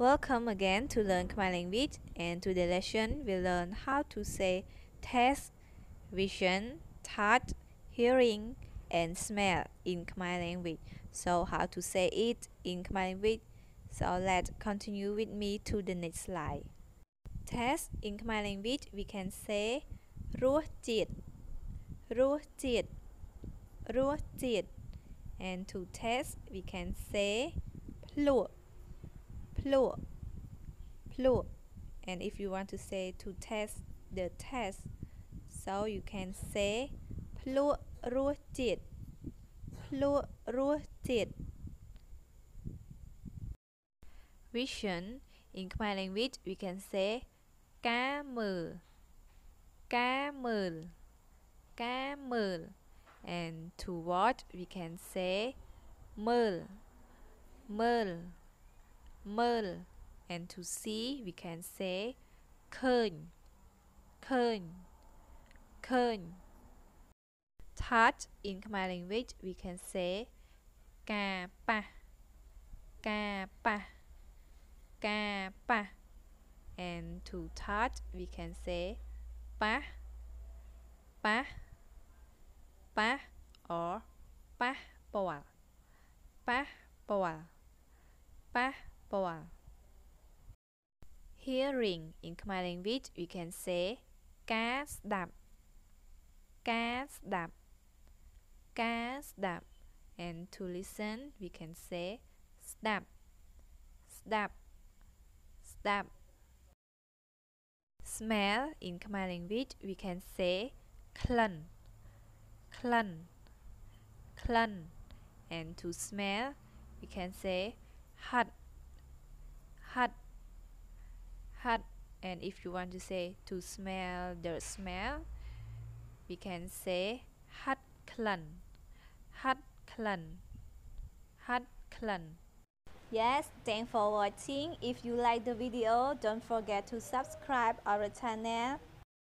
Welcome again to Learn Khmer Language and today lesson we learn how to say taste, vision, touch, hearing and smell in Khmer language. So how to say it in Khmer language? So let's continue with me to the next slide. Taste in Khmer language we can say រសជាតិរសជាតិរសជាតិ and to taste we can say ភ្លក់ plur plur and if you want to say to test the test so you can say ភ្លក់រសជាតិភ្លក់រសជាតិ vision in Khmer language we can say ការមើលការមើលការមើល and to watch we can say មើលមើល merl and to see we can say kern kern kern touch in Khmer language we can say ka pa ka pa ka pa and to touch we can say pa. Pa. Pa or pa pa poal pa poa. Hearing in Khmer language we can say ការស្ដាប់ការស្ដាប់ការស្ដាប់ and to listen we can say ស្ដាប់ស្ដាប់ស្ដាប់ Smell in Khmer language we can say ក្លិនក្លិនក្លិន and to smell we can say ហិត Hot hot and if you want to say to smell the smell we can say hot clan hot clan hot clan. Yes thanks for watching. If you like the video don't forget to subscribe our channel